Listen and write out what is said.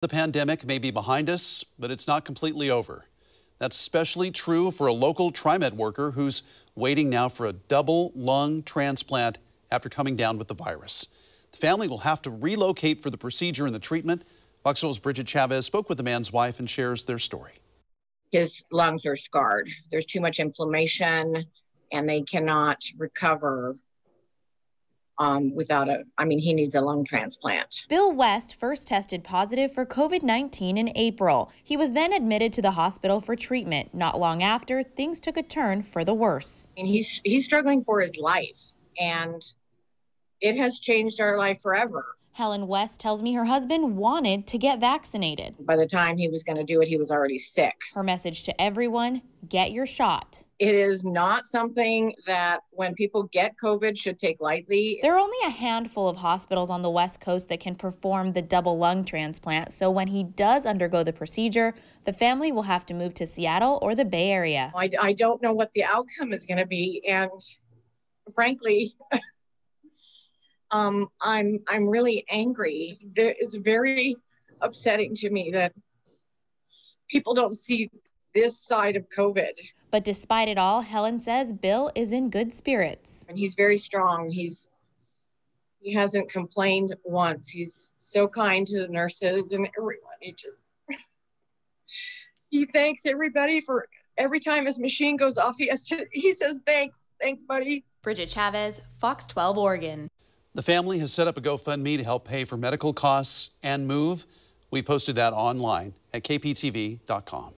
The pandemic may be behind us, but it's not completely over. That's especially true for a local TriMet worker who's waiting now for a double lung transplant after coming down with the virus. The family will have to relocate for the procedure and the treatment. Fox News' Bridget Chavez spoke with the man's wife and shares their story. His lungs are scarred. There's too much inflammation and they cannot recover um, without a, I mean, he needs a lung transplant. Bill West first tested positive for COVID 19 in April. He was then admitted to the hospital for treatment. Not long after, things took a turn for the worse. And he's, he's struggling for his life, and it has changed our life forever. Helen West tells me her husband wanted to get vaccinated. By the time he was going to do it, he was already sick. Her message to everyone get your shot. It is not something that when people get COVID should take lightly. There are only a handful of hospitals on the West Coast that can perform the double lung transplant, so when he does undergo the procedure, the family will have to move to Seattle or the Bay Area. I, I don't know what the outcome is going to be, and frankly, um, I'm I'm really angry. It's very upsetting to me that people don't see this side of COVID. But despite it all, Helen says Bill is in good spirits. And he's very strong. He's he hasn't complained once. He's so kind to the nurses and everyone. He just he thanks everybody for every time his machine goes off. He has to he says thanks, thanks, buddy. Bridget Chavez, Fox 12 Oregon. The family has set up a GoFundMe to help pay for medical costs and move. We posted that online at kptv.com.